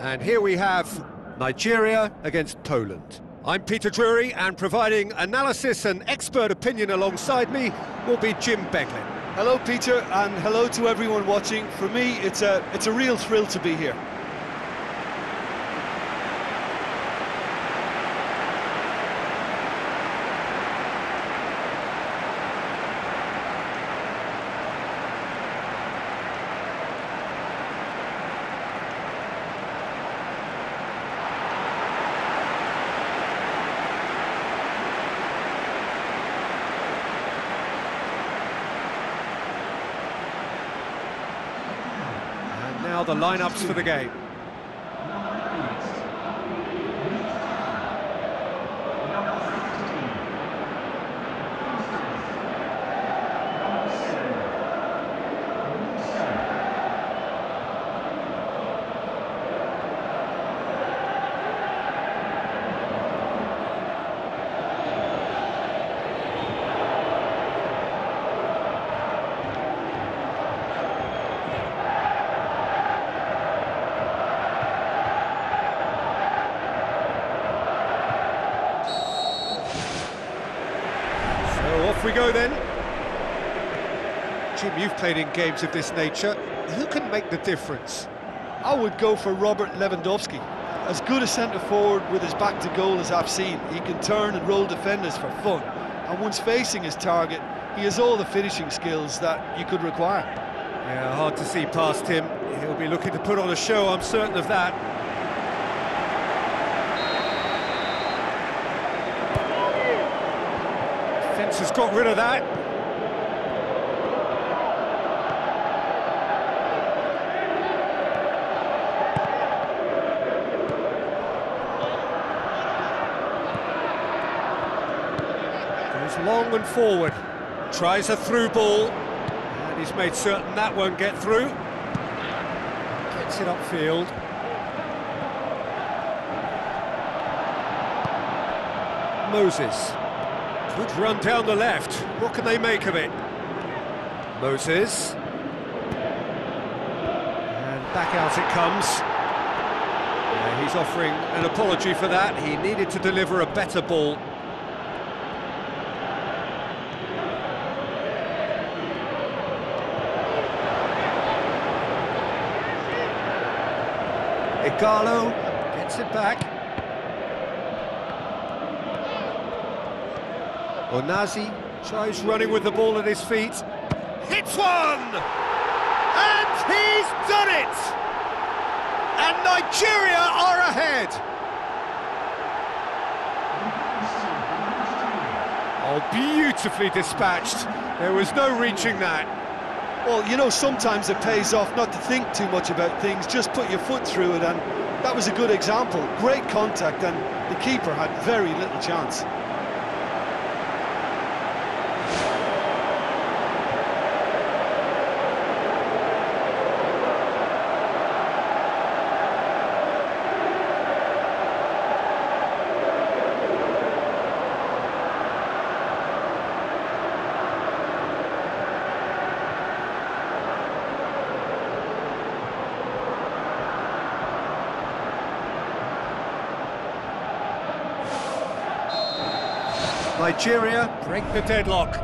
And here we have Nigeria against Poland. I'm Peter Drury, and providing analysis and expert opinion alongside me will be Jim Beglin. Hello, Peter, and hello to everyone watching. For me, it's a, it's a real thrill to be here. Now the lineups for the game. Go then. Jim, you've played in games of this nature. Who can make the difference? I would go for Robert Lewandowski. As good a centre forward with his back to goal as I've seen. He can turn and roll defenders for fun. And once facing his target, he has all the finishing skills that you could require. Yeah, hard to see past him. He'll be looking to put on a show, I'm certain of that. Fence has got rid of that. Goes long and forward. Tries a through ball. And he's made certain that won't get through. Gets it upfield. Moses. Good run down the left. What can they make of it? Moses. And back out it comes. Yeah, he's offering an apology for that. He needed to deliver a better ball. Ighalo gets it back. Onazi tries running with the ball at his feet. Hits one! And he's done it! And Nigeria are ahead! Oh, beautifully dispatched. There was no reaching that. Well, you know, sometimes it pays off not to think too much about things, just put your foot through it, and that was a good example. Great contact, and the keeper had very little chance. Nigeria break the deadlock.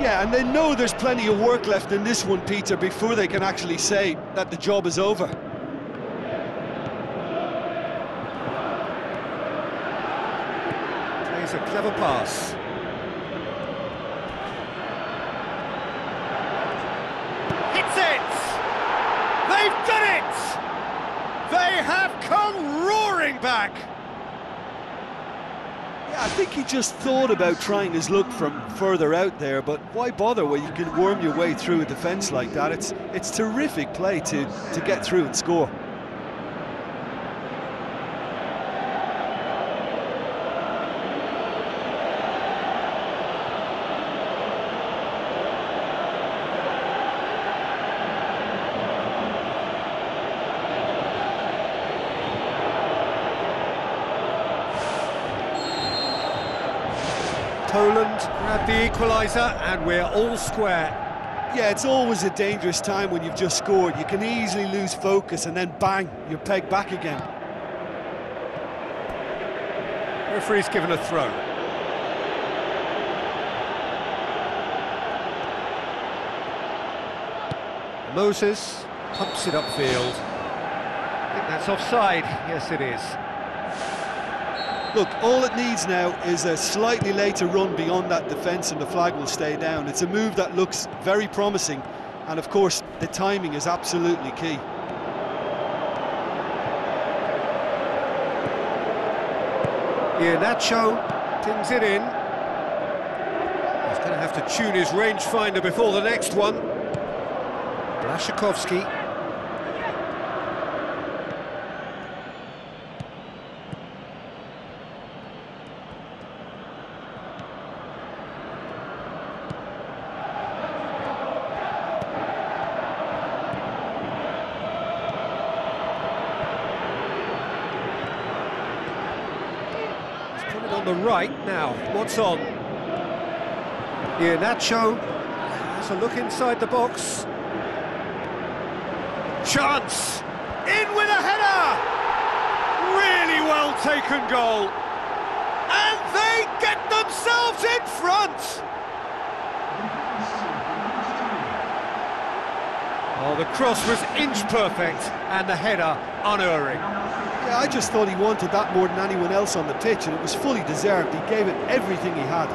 Yeah, and they know there's plenty of work left in this one, Peter, before they can actually say that the job is over. Plays a clever pass. Hits it! They've done it! They have come roaring back! Yeah, I think he just thought about trying his luck from further out there, but why bother when you can worm your way through a defence like that? It's it's terrific play to, to get through and score. Grab the equaliser and we're all square. Yeah, it's always a dangerous time when you've just scored. You can easily lose focus and then bang, you're pegged back again. Referee's given a throw. Moses pumps it upfield. I think that's offside. Yes, it is. Look, all it needs now is a slightly later run beyond that defence and the flag will stay down. It's a move that looks very promising and of course the timing is absolutely key. Yeah, Nacho tins it in. He's going to have to tune his rangefinder before the next one. Blaszczykowski. On the right now. What's on? Yeah, Nacho has a look inside the box. Chance! In with a header! Really well taken goal. And they get themselves in front! Oh, the cross was inch perfect and the header unerring. Yeah, I just thought he wanted that more than anyone else on the pitch and it was fully deserved. He gave it everything he had.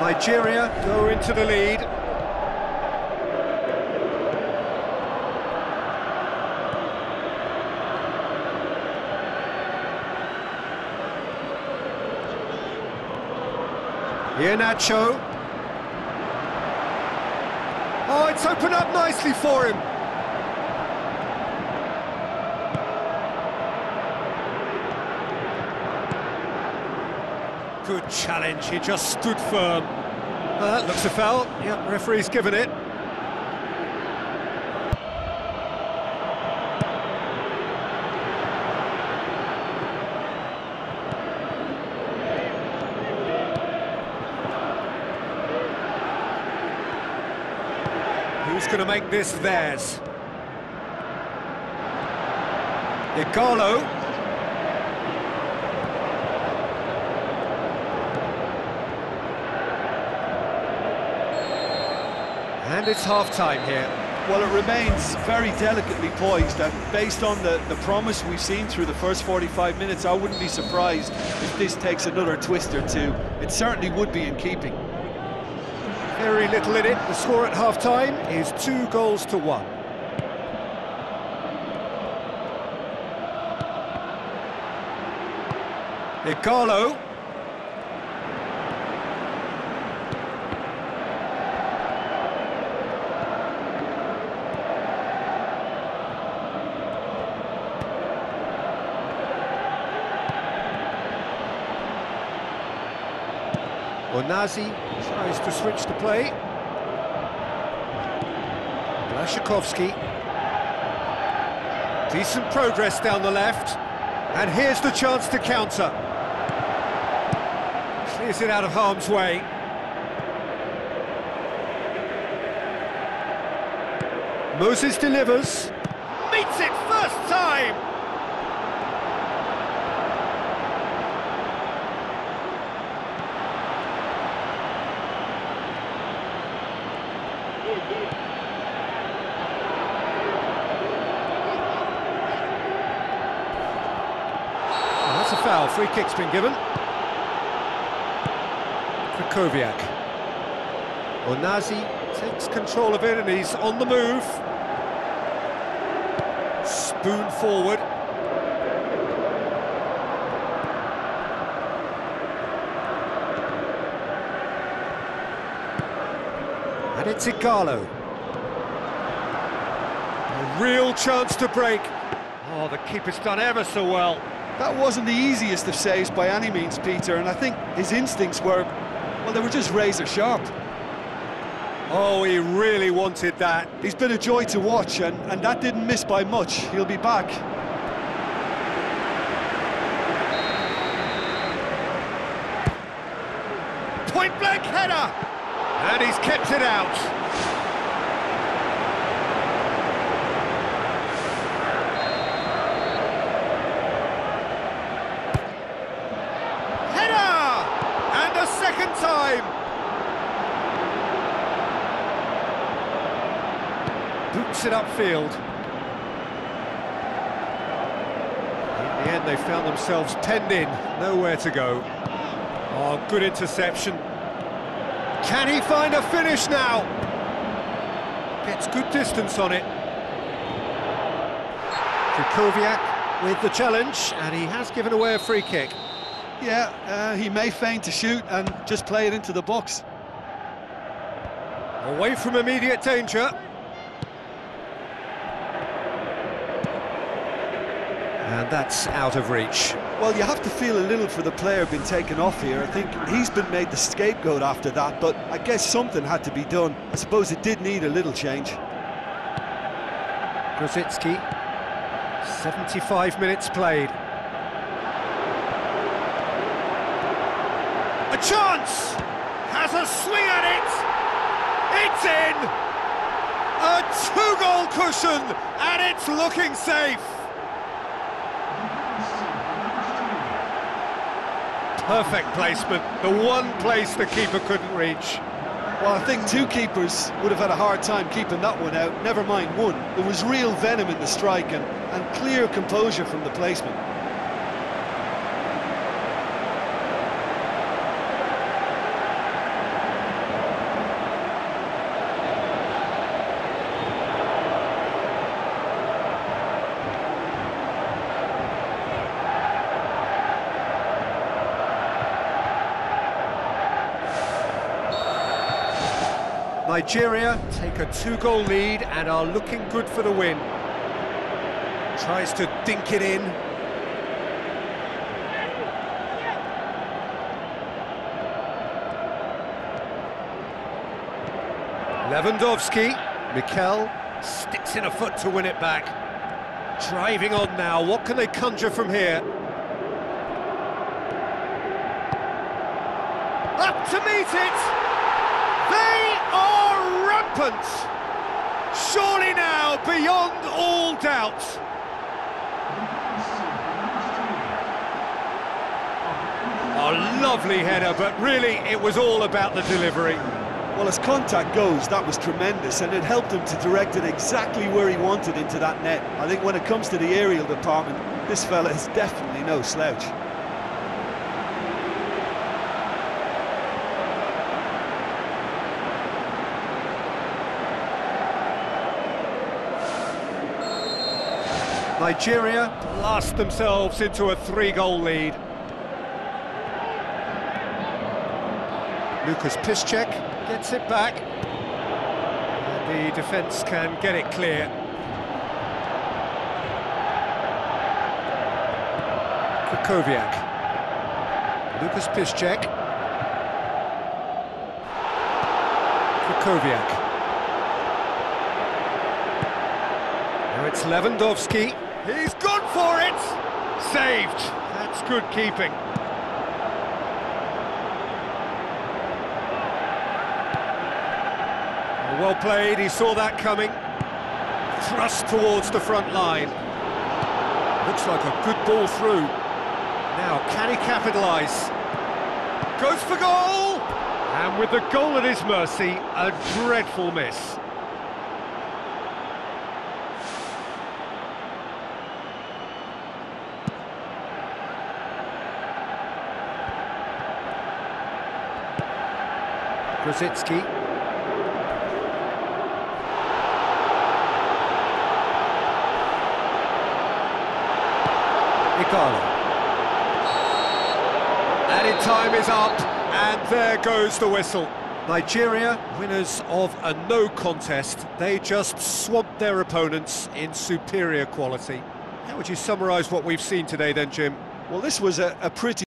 Nigeria go into the lead. Nacho. Oh, it's opened up nicely for him. Good challenge, he just stood firm. Uh, that looks a foul. Yep, referee's given it. Going to make this theirs? Ighalo. And it's half-time here. Well, it remains very delicately poised, and based on the, the promise we've seen through the first 45 minutes, I wouldn't be surprised if this takes another twist or two. It certainly would be in keeping. Very little in it. The score at half-time is two goals to one. Ighalo. Onazi tries to switch the play. Blaszczykowski. Decent progress down the left. And here's the chance to counter. Clears it out of harm's way. Moses delivers. Meets it first time! Foul. Free kick's been given. Krychowiak. Onazi takes control of it and he's on the move. Spoon forward. And it's Ighalo. A real chance to break. Oh, the keeper's done ever so well. That wasn't the easiest of saves by any means, Peter, and I think his instincts were, well, they were just razor sharp. Oh, he really wanted that. He's been a joy to watch, and, and that didn't miss by much. He'll be back. Point blank header! And he's kept it out. Header! And a second time! Boots it upfield. In the end, they found themselves penned in, nowhere to go. Oh, good interception. Can he find a finish now? Gets good distance on it. Krychowiak with the challenge, and he has given away a free kick. Yeah, uh, he may feign to shoot and just play it into the box. Away from immediate danger. And that's out of reach. Well, you have to feel a little for the player being taken off here. I think he's been made the scapegoat after that, but I guess something had to be done. I suppose it did need a little change. Grosicki, 75 minutes played. A chance! Has a swing at it! It's in! A two-goal cushion, and it's looking safe! Perfect placement, the one place the keeper couldn't reach. Well, I think two keepers would have had a hard time keeping that one out, never mind one. There was real venom in the strike and, and clear composure from the placement. Nigeria take a two-goal lead and are looking good for the win. Tries to dink it in. Lewandowski, Mikel sticks in a foot to win it back. Driving on now, what can they conjure from here? Up to meet it! They rampant! Surely now, beyond all doubt. A lovely header, but really it was all about the delivery. Well, as contact goes, that was tremendous, and it helped him to direct it exactly where he wanted into that net. I think when it comes to the aerial department, this fella is definitely no slouch. Nigeria blast themselves into a three-goal lead. Lucas Piszczek gets it back. And the defence can get it clear. Krychowiak. Lucas Piszczek. Krychowiak. Now it's Lewandowski. He's gone for it! Saved. That's good keeping. Well played, he saw that coming. Thrust towards the front line. Looks like a good ball through. Now, can he capitalise? Goes for goal! And with the goal at his mercy, a dreadful miss. Grosicki. Ighalo. Added time is up, and there goes the whistle. Nigeria, winners of a no contest, they just swamped their opponents in superior quality. How would you summarise what we've seen today then, Jim? Well, this was a, a pretty